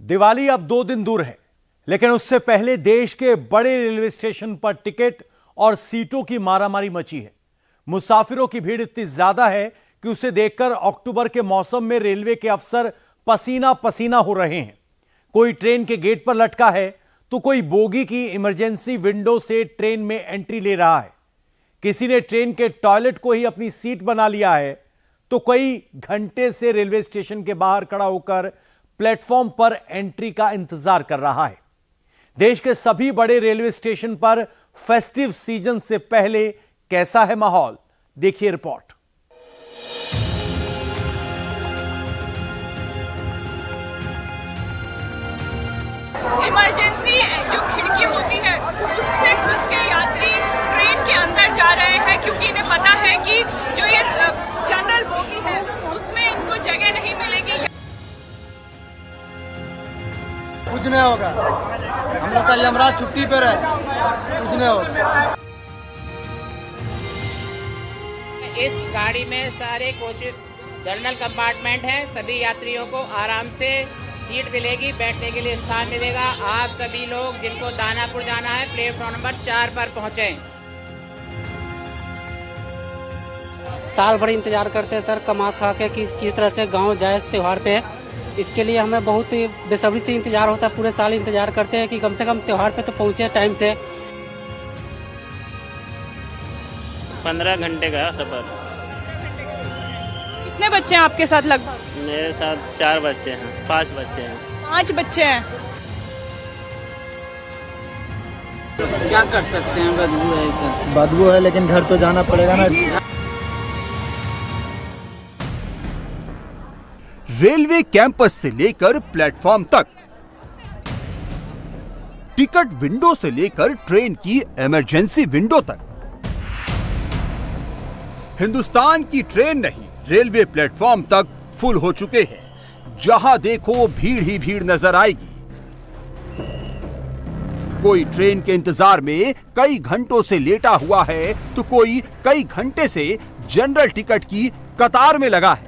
दिवाली अब दो दिन दूर है, लेकिन उससे पहले देश के बड़े रेलवे स्टेशन पर टिकट और सीटों की मारामारी मची है। मुसाफिरों की भीड़ इतनी ज़्यादा है कि उसे देखकर अक्टूबर के मौसम में रेलवे के अफसर पसीना पसीना हो रहे हैं। कोई ट्रेन के गेट पर लटका है तो कोई बोगी की इमरजेंसी विंडो से ट्रेन में एंट्री ले रहा है। किसी ने ट्रेन के टॉयलेट को ही अपनी सीट बना लिया है तो कई घंटे से रेलवे स्टेशन के बाहर खड़ा होकर प्लेटफॉर्म पर एंट्री का इंतज़ार कर रहा है। देश के सभी बड़े रेलवे स्टेशन पर फेस्टिव सीज़न से पहले कैसा है माहौल? देखिए रिपोर्ट। इमरजेंसी जो खिड़की होती है, उससे घुस के यात्री ट्रेन के अंदर जा रहे हैं, क्योंकि इन्हें पता है कि जो ये जनरल बोगी है, उसमें इनको जगह नहीं मिलेगी। कुछ नहीं होगा। हम लोग का यमराज छुट्टी पर है। कुछ नहीं होगा। इस गाड़ी में सारे कोच जनरल कंपार्टमेंट है। सभी यात्रियों को आराम से सीट मिलेगी बैठने के लिए स्थान मिलेगा। आप सभी लोग जिनको दानापुर जाना है प्लेटफॉर्म नंबर चार पर पहुँचे। साल भर इंतज़ार करते हैं सर कमा खा के किस किस तरह से गाँव जाए त्योहार पे। इसके लिए हमें बहुत ही बेसब्री से इंतज़ार होता है पूरे साल इंतज़ार करते हैं कि कम से कम त्योहार पे तो पहुँचे टाइम से। पंद्रह घंटे का सफ़र। कितने बच्चे हैं आपके साथ लगभग? मेरे साथ चार बच्चे हैं पाँच बच्चे हैं। पाँच बच्चे हैं। क्या कर सकते हैं? बदबू है बदबू है लेकिन घर तो जाना पड़ेगा ना। रेलवे कैंपस से लेकर प्लेटफॉर्म तक। टिकट विंडो से लेकर ट्रेन की इमरजेंसी विंडो तक। हिंदुस्तान की ट्रेन नहीं, रेलवे प्लेटफॉर्म तक फुल हो चुके हैं। जहाँ देखो भीड़ ही भीड़ नज़र आएगी। कोई ट्रेन के इंतज़ार में कई घंटों से लेटा हुआ है तो कोई कई घंटे से जनरल टिकट की कतार में लगा है।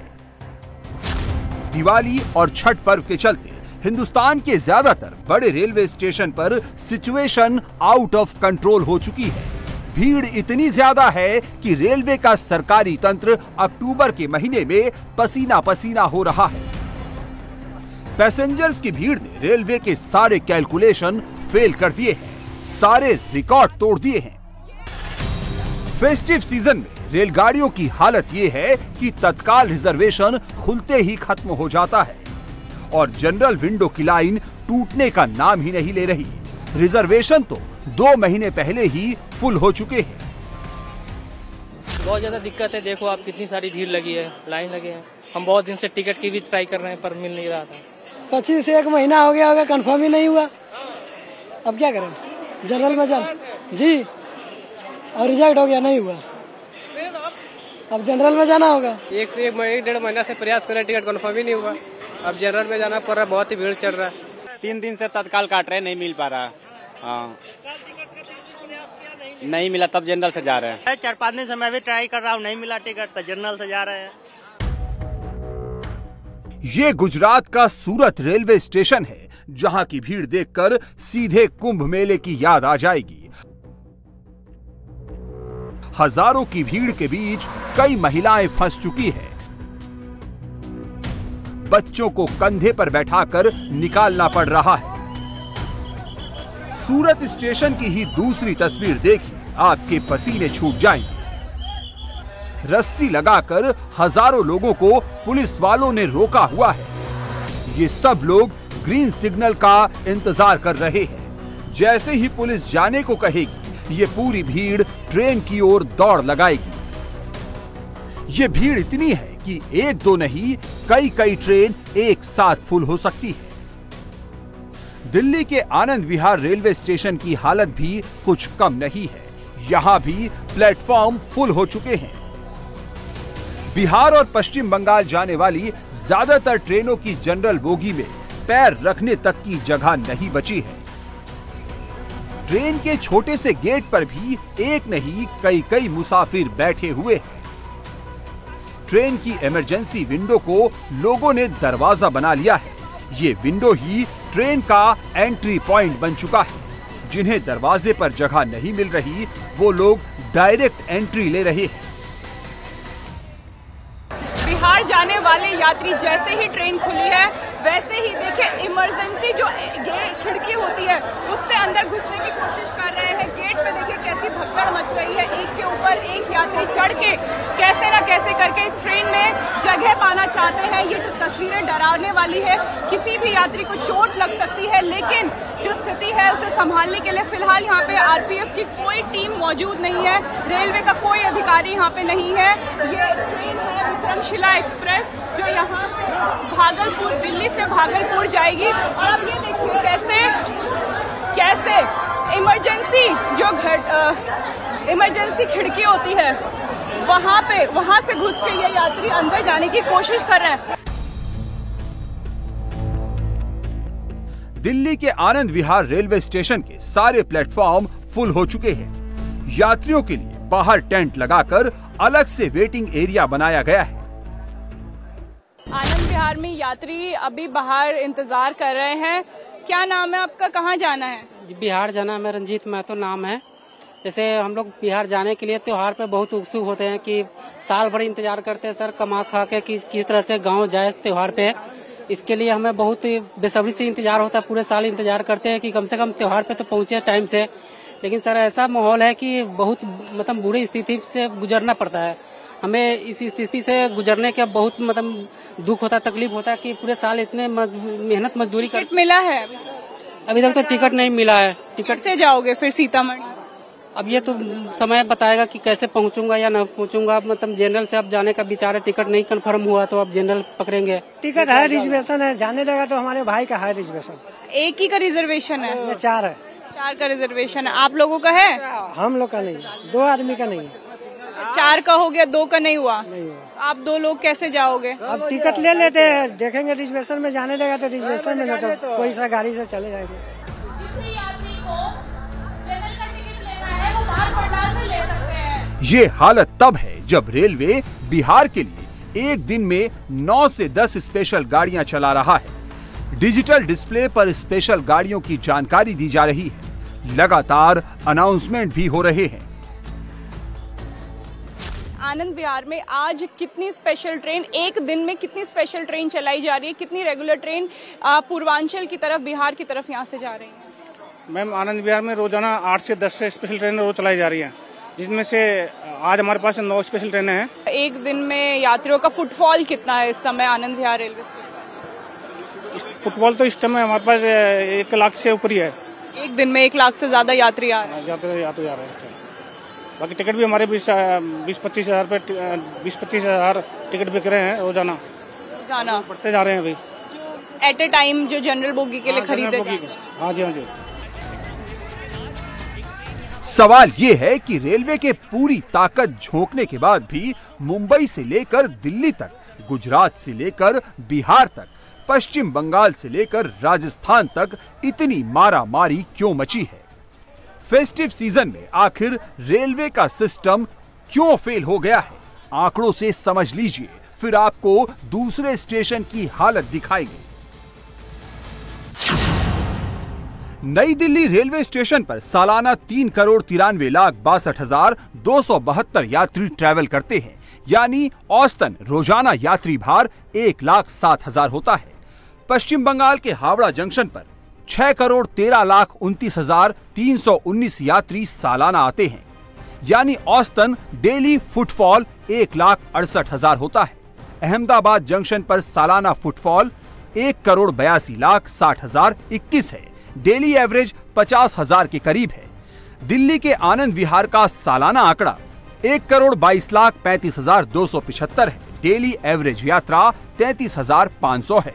दिवाली और छठ पर्व के चलते हिंदुस्तान के ज़्यादातर बड़े रेलवे स्टेशन पर सिचुएशन आउट ऑफ़ कंट्रोल हो चुकी है। भीड़ इतनी ज़्यादा है कि रेलवे का सरकारी तंत्र अक्टूबर के महीने में पसीना पसीना हो रहा है। पैसेंजर्स की भीड़ ने रेलवे के सारे कैलकुलेशन फेल कर दिए हैं। सारे रिकॉर्ड तोड़ दिए हैं। फेस्टिव सीज़न में रेलगाड़ियों की हालत ये है कि तत्काल रिजर्वेशन खुलते ही खत्म हो जाता है और जनरल विंडो की लाइन टूटने का नाम ही नहीं ले रही। रिजर्वेशन तो दो महीने पहले ही फुल हो चुके हैं। बहुत ज़्यादा दिक्कत है। देखो आप कितनी सारी भीड़ लगी है लाइन लगे हैं। हम बहुत दिन से टिकट की भी ट्राई कर रहे हैं पर मिल नहीं रहा था। पच्चीस से एक महीना हो गया होगा कंफर्म ही नहीं हुआ। अब क्या करें? जनरल में जी। और रिजेक्ट हो गया नहीं हुआ। अब जनरल में जाना होगा। एक से एक महीने डेढ़ महीना से प्रयास करें टिकट कन्फर्म ही नहीं हुआ। अब जनरल में जाना पड़ रहा है बहुत ही भीड़ चल रहा है। तीन दिन से तत्काल काट रहे नहीं मिल पा रहा। हाँ। नहीं मिला तब जनरल से जा रहे हैं। चार पाँच दिन से मैं भी ट्राई कर रहा हूँ नहीं मिला टिकट तो जनरल से जा रहे हैं। ये गुजरात का सूरत रेलवे स्टेशन है जहाँ की भीड़ देखकर सीधे कुंभ मेले की याद आ जाएगी। हज़ारों की भीड़ के बीच कई महिलाएँ फंस चुकी है। बच्चों को कंधे पर बैठाकर निकालना पड़ रहा है। सूरत स्टेशन की ही दूसरी तस्वीर देखिए, आपके पसीने छूट जाएँगे। रस्सी लगाकर हज़ारों लोगों को पुलिस वालों ने रोका हुआ है। ये सब लोग ग्रीन सिग्नल का इंतज़ार कर रहे हैं। जैसे ही पुलिस जाने को कहेगी ये पूरी भीड़ ट्रेन की ओर दौड़ लगाएगी। ये भीड़ इतनी है कि एक दो नहीं कई कई ट्रेन एक साथ फुल हो सकती है। दिल्ली के आनंद विहार रेलवे स्टेशन की हालत भी कुछ कम नहीं है। यहाँ भी प्लेटफॉर्म फुल हो चुके हैं। बिहार और पश्चिम बंगाल जाने वाली ज़्यादातर ट्रेनों की जनरल बोगी में पैर रखने तक की जगह नहीं बची है। ट्रेन के छोटे से गेट पर भी एक नहीं कई कई मुसाफिर बैठे हुए हैं। ट्रेन की इमरजेंसी विंडो को लोगों ने दरवाज़ा बना लिया है। ये विंडो ही ट्रेन का एंट्री पॉइंट बन चुका है। जिन्हें दरवाजे पर जगह नहीं मिल रही, वो लोग डायरेक्ट एंट्री ले रहे हैं। बिहार जाने वाले यात्री जैसे ही ट्रेन खुली है वैसे ही देखिए इमरजेंसी जो गेट खिड़की होती है उससे अंदर घुसने की कोशिश कर रहे हैं। गेट पे देखिए कैसी भगदड़ मच रही है। एक के ऊपर एक यात्री चढ़ के कैसे ना कैसे करके इस ट्रेन में जगह पाना चाहते हैं। ये तस्वीरें डराने वाली है। किसी भी यात्री को चोट लग सकती है, लेकिन जो स्थिति है, उसे संभालने के लिए फ़िलहाल यहाँ पे आरपीएफ की कोई टीम मौजूद नहीं है। रेलवे का कोई अधिकारी यहाँ पे नहीं है। ये ट्रेन है विक्रमशिला एक्सप्रेस, जो यहाँ भागलपुर, दिल्ली से भागलपुर जाएगी। और अब ये देखिए कैसे कैसे इमरजेंसी जो घट इमरजेंसी खिड़की होती है, वहाँ पे, वहाँ से घुस के ये यात्री अंदर जाने की कोशिश कर रहे हैं। दिल्ली के आनंद विहार रेलवे स्टेशन के सारे प्लेटफॉर्म फुल हो चुके हैं। यात्रियों के लिए बाहर टेंट लगाकर अलग से वेटिंग एरिया बनाया गया है। आनंद में यात्री अभी बाहर इंतज़ार कर रहे हैं। क्या नाम है आपका? कहाँ जाना है? बिहार जाना में रंजीत महतो नाम है। जैसे हम लोग बिहार जाने के लिए त्योहार पे बहुत उत्सुक होते हैं कि साल भर इंतज़ार करते हैं, सर कमा खा के किस किस तरह से गाँव जाए त्योहार पे। इसके लिए हमें बहुत बेसब्री से इंतज़ार होता है, पूरे साल इंतज़ार करते हैं कि कम से कम त्योहार पे तो पहुँचे टाइम से। लेकिन सर ऐसा माहौल है कि बहुत मतलब बुरी स्थिति से गुजरना पड़ता है। हमें इस स्थिति से गुजरने के बहुत मतलब दुख होता है तकलीफ़ होता है कि पूरे साल इतने मेहनत मजदूरी कर मिला है? अभी तक तो टिकट नहीं मिला है। टिकट से जाओगे फिर सीतामढ़ी? अब ये तो समय बताएगा कि कैसे पहुंचूँगा या न पहुंचूँगा। मतलब जनरल से अब जाने का विचार है टिकट नहीं कंफर्म हुआ तो अब जनरल पकड़ेंगे। टिकट है रिजर्वेशन है जाने लगा तो हमारे भाई का है रिजर्वेशन एक ही का रिजर्वेशन है? चार है। चार का रिजर्वेशन है। आप लोगों का है? हम लोग का नहीं दो आदमी का नहीं। चार का हो गया दो का नहीं हुआ। नहीं हुआ। आप दो लोग कैसे जाओगे? अब टिकट ले लेते हैं देखेंगे रिजर्वेशन में जाने देगा तो रिजर्वेशन में तो कोई सा गाड़ी से चले जाएँगे। ये हालत तब है जब रेलवे बिहार के लिए एक दिन में 9 से 10 स्पेशल गाड़ियाँ चला रहा है। डिजिटल डिस्प्ले पर स्पेशल गाड़ियों की जानकारी दी जा रही है। लगातार अनाउंसमेंट भी हो रहे हैं। आनंद विहार में आज कितनी स्पेशल ट्रेन एक दिन में कितनी स्पेशल ट्रेन चलाई जा रही है? कितनी रेगुलर ट्रेन पूर्वांचल की तरफ़ बिहार की तरफ़ यहाँ से जा रही है? मैम आनंद विहार में रोज़ाना आठ से दस स्पेशल ट्रेन रोज चलाई जा रही है। जिसमें से आज हमारे पास नौ स्पेशल ट्रेनें हैं। एक दिन में यात्रियों का फुटफॉल कितना है इस समय Anand Vihar railway station football तो इस टाइम हमारे पास एक लाख से ऊपर ही। है एक दिन में एक लाख से ज़्यादा यात्री आ रहे हैं। यात्री यात्री जा रहे हैं बाकी टिकट भी हमारे बीस बीस पच्चीस हज़ार पे बीस पच्चीस हज़ार टिकट बिक रहे हैं रोज़ाना। जाना बढ़ते जा रहे हैं अभी। एट ए टाइम जो जनरल बोगी के लिए खरीदे हाँ। जी हाँ जी। सवाल ये है कि रेलवे के पूरी ताकत झोंकने के बाद भी मुंबई से लेकर दिल्ली तक गुजरात से लेकर बिहार तक पश्चिम बंगाल से लेकर राजस्थान तक इतनी मारा मारी क्यों मची है? फेस्टिव सीज़न में आखिर रेलवे का सिस्टम क्यों फेल हो गया है? आंकड़ों से समझ लीजिए, फिर आपको दूसरे स्टेशन की हालत दिखाएँगे। नई दिल्ली रेलवे स्टेशन पर सालाना तीन करोड़ तिरानवे लाख बासठ हज़ार दो सौ बहत्तर यात्री ट्रैवल करते हैं। यानी औसतन रोज़ाना यात्री भार एक लाख सात हज़ार होता है। पश्चिम बंगाल के हावड़ा जंक्शन पर छह करोड़ तेरह लाख उनतीस हज़ार तीन सौ उन्नीस यात्री सालाना आते हैं। यानी औसतन डेली फुटफॉल एक लाख अड़सठ हज़ार होता है। अहमदाबाद जंक्शन पर सालाना फुटफॉल एक करोड़ बयासी लाख साठ हज़ार इक्कीस है। डेली एवरेज पचास हज़ार के करीब है। दिल्ली के आनंद विहार का सालाना आंकड़ा एक करोड़ बाईस लाख पैंतीस हज़ार दो सौ पिछहत्तर है। डेली एवरेज यात्रा तैतीस हज़ार पाँच सौ है।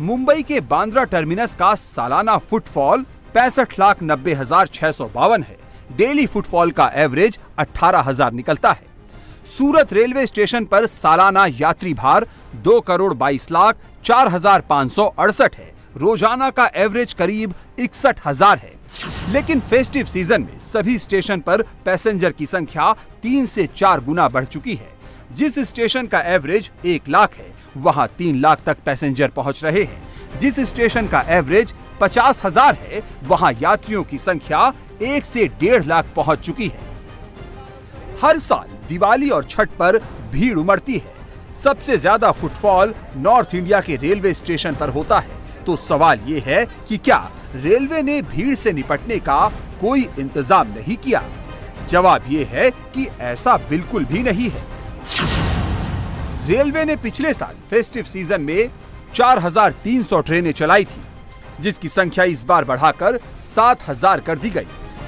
मुंबई के बांद्रा टर्मिनस का सालाना फुटफॉल पैंसठ लाख नब्बे हज़ार छह सौ बावन है। डेली फुटफॉल का एवरेज अठारह हज़ार निकलता है। सूरत रेलवे स्टेशन पर सालाना यात्री भार दो करोड़ बाईस लाख चार हज़ार पाँच सौ अड़सठ है। रोज़ाना का एवरेज करीब इकसठ हज़ार है। लेकिन फेस्टिव सीज़न में सभी स्टेशन पर पैसेंजर की संख्या तीन से चार गुना बढ़ चुकी है। जिस स्टेशन का एवरेज एक लाख है वहाँ तीन लाख तक पैसेंजर पहुँच रहे हैं। जिस स्टेशन का एवरेज पचास हज़ार है, वहाँ यात्रियों की संख्या एक से डेढ़ लाख पहुँच चुकी है। हर साल दिवाली और छठ पर भीड़ उमड़ती है। सबसे ज़्यादा फुटफॉल नॉर्थ इंडिया के रेलवे स्टेशन पर होता है। तो सवाल ये है कि क्या रेलवे ने भीड़ से निपटने का कोई इंतज़ाम नहीं किया? जवाब ये है कि ऐसा बिल्कुल भी नहीं है। रेलवे ने पिछले साल फेस्टिव सीज़न में 4,300 ट्रेनें चलाई थी जिसकी संख्या इस बार बढ़ाकर 7,000 कर दी गई।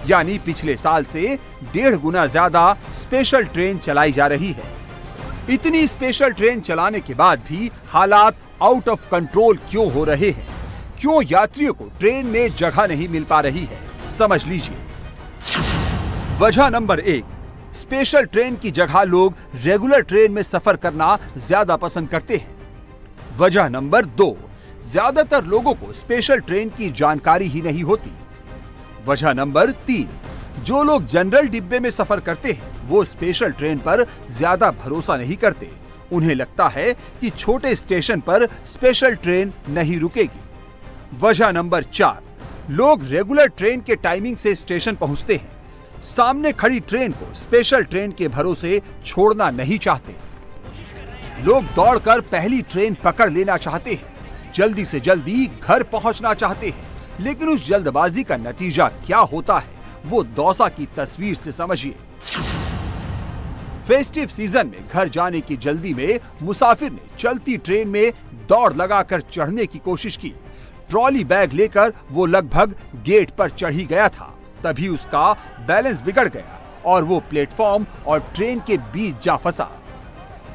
यानी पिछले साल से डेढ़ गुना ज़्यादा स्पेशल ट्रेन चलाई जा रही है। इतनी स्पेशल ट्रेन चलाने के बाद भी हालात आउट ऑफ़ कंट्रोल क्यों हो रहे हैं? क्यों यात्रियों को ट्रेन में जगह नहीं मिल पा रही है? समझ लीजिए। वजह नंबर एक स्पेशल ट्रेन की जगह लोग रेगुलर ट्रेन में सफ़र करना ज़्यादा पसंद करते हैं। वजह नंबर दो, ज़्यादातर लोगों को स्पेशल ट्रेन की जानकारी ही नहीं होती। वजह नंबर तीन, जो लोग जनरल डिब्बे में सफ़र करते हैं, वो स्पेशल ट्रेन पर ज़्यादा भरोसा नहीं करते। उन्हें लगता है कि छोटे स्टेशन पर स्पेशल ट्रेन नहीं रुकेगी। वजह नंबर चार, लोग रेगुलर ट्रेन के टाइमिंग से स्टेशन पहुँचते हैं। सामने खड़ी ट्रेन को स्पेशल ट्रेन के भरोसे छोड़ना नहीं चाहते। लोग दौड़कर पहली ट्रेन पकड़ लेना चाहते हैं। जल्दी से जल्दी घर पहुँचना चाहते हैं। लेकिन उस जल्दबाजी का नतीजा क्या होता है, वो दौसा की तस्वीर से समझिए। फेस्टिव सीज़न में घर जाने की जल्दी में मुसाफिर ने चलती ट्रेन में दौड़ लगाकर चढ़ने की कोशिश की। ट्रॉली बैग लेकर वो लगभग गेट पर चढ़ी गया था। तभी उसका बैलेंस बिगड़ गया और वो प्लेटफॉर्म और ट्रेन के बीच जा फंसा।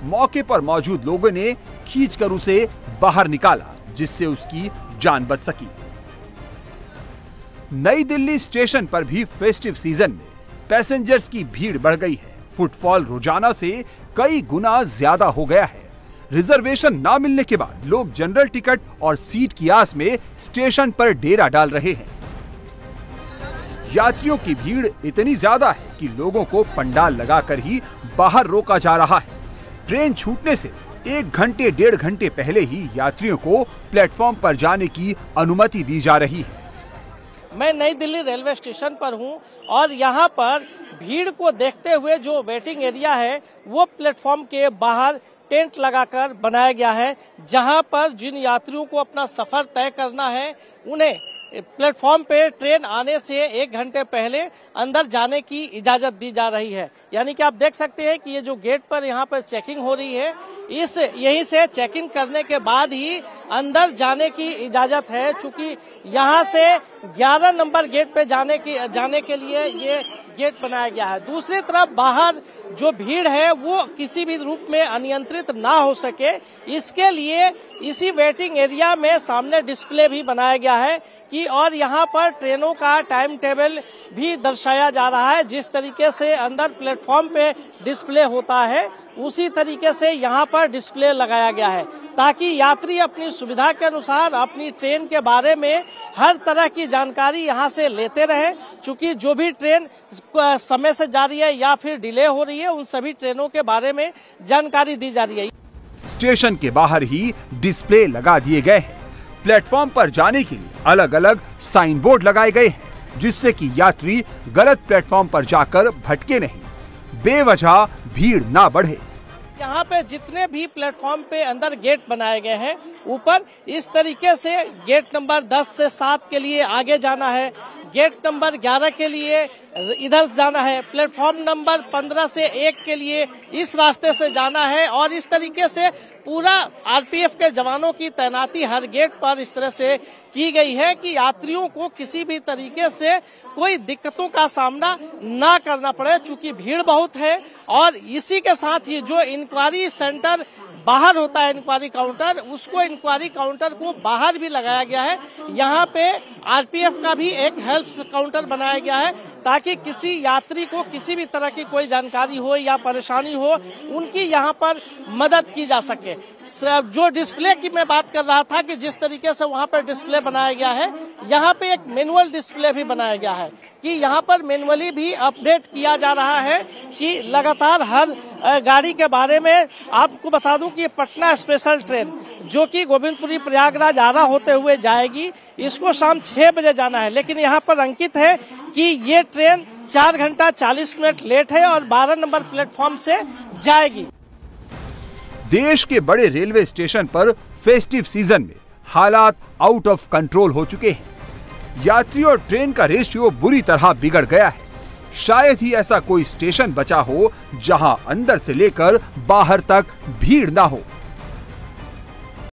मौके पर मौजूद लोगों ने खींचकर उसे बाहर निकाला, जिससे उसकी जान बच सकी। नई दिल्ली स्टेशन पर भी फेस्टिव सीज़न में पैसेंजर्स की भीड़ बढ़ गई है। फुटफॉल रोज़ाना से कई गुना ज़्यादा हो गया है। रिजर्वेशन ना मिलने के बाद लोग जनरल टिकट और सीट की आस में स्टेशन पर डेरा डाल रहे हैं। यात्रियों की भीड़ इतनी ज़्यादा है कि लोगों को पंडाल लगाकर ही बाहर रोका जा रहा है। ट्रेन छूटने से एक घंटे, डेढ़ घंटे पहले ही यात्रियों को प्लेटफॉर्म पर जाने की अनुमति दी जा रही है। मैं नई दिल्ली रेलवे स्टेशन पर हूँ और यहाँ पर भीड़ को देखते हुए जो वेटिंग एरिया है, वो प्लेटफॉर्म के बाहर टेंट लगाकर बनाया गया है, जहाँ पर जिन यात्रियों को अपना सफ़र तय करना है, उन्हें प्लेटफॉर्म पे ट्रेन आने से एक घंटे पहले अंदर जाने की इजाज़त दी जा रही है। यानी कि आप देख सकते हैं कि ये जो गेट पर यहाँ पर चेकिंग हो रही है, इस यहीं से चेकिंग करने के बाद ही अंदर जाने की इजाज़त है, चूँकि यहाँ से 11 नंबर गेट पे जाने की, जाने के लिए ये गेट बनाया गया है। दूसरी तरफ़ बाहर जो भीड़ है, वो किसी भी रूप में अनियंत्रित ना हो सके। इसके लिए इसी वेटिंग एरिया में सामने डिस्प्ले भी बनाया गया है कि और यहाँ पर ट्रेनों का टाइम टेबल भी दर्शाया जा रहा है, जिस तरीके से अंदर प्लेटफॉर्म पे डिस्प्ले होता है। उसी तरीके से यहाँ पर डिस्प्ले लगाया गया है, ताकि यात्री अपनी सुविधा के अनुसार अपनी ट्रेन के बारे में हर तरह की जानकारी यहाँ से लेते रहे, चूँकि जो भी ट्रेन समय से जा रही है या फिर डिले हो रही है, उन सभी ट्रेनों के बारे में जानकारी दी जा रही है। स्टेशन के बाहर ही डिस्प्ले लगा दिए गए हैं। प्लेटफॉर्म पर जाने के लिए अलग अलग साइन बोर्ड लगाए गए हैं, जिससे कि यात्री गलत प्लेटफॉर्म पर जाकर भटके नहीं। बेवजह भीड़ ना बढ़े। यहाँ पे जितने भी प्लेटफॉर्म पे अंदर गेट बनाए गए हैं, ऊपर इस तरीके से गेट नंबर 10 से 7 के लिए आगे जाना है। गेट नंबर 11 के लिए इधर जाना है। प्लेटफॉर्म नंबर 15 से एक के लिए इस रास्ते से जाना है और इस तरीके से पूरा आरपीएफ के जवानों की तैनाती हर गेट पर इस तरह से की गई है कि यात्रियों को किसी भी तरीके से कोई दिक्कतों का सामना ना करना पड़े, चूँकि भीड़ बहुत है और इसी के साथ ही जो इंक्वायरी सेंटर बाहर होता है इंक्वायरी काउंटर उसको इंक्वायरी काउंटर को बाहर भी लगाया गया है। यहाँ पे आरपीएफ का भी एक हेल्प काउंटर बनाया गया है ताकि किसी यात्री को किसी भी तरह की कोई जानकारी हो या परेशानी हो, उनकी यहाँ पर मदद की जा सके। जो डिस्प्ले की मैं बात कर रहा था कि जिस तरीके से वहाँ पर डिस्प्ले बनाया गया है, यहाँ पे एक मैनुअल डिस्प्ले भी बनाया गया है कि यहाँ पर मैनुअली भी अपडेट किया जा रहा है कि लगातार हर गाड़ी के बारे में आपको बता दूँ कि पटना स्पेशल ट्रेन जो कि गोविंदपुरी प्रयागराज आरा होते हुए जाएगी, इसको शाम छह बजे जाना है। लेकिन यहाँ पर अंकित है कि ये ट्रेन चार घंटा चालीस मिनट लेट है और बारह नंबर प्लेटफॉर्म से जाएगी। देश के बड़े रेलवे स्टेशन पर फेस्टिव सीज़न में हालात आउट ऑफ़ कंट्रोल हो चुके हैं। यात्री और ट्रेन का रेशियो बुरी तरह बिगड़ गया है। शायद ही ऐसा कोई स्टेशन बचा हो जहाँ अंदर से लेकर बाहर तक भीड़ ना हो।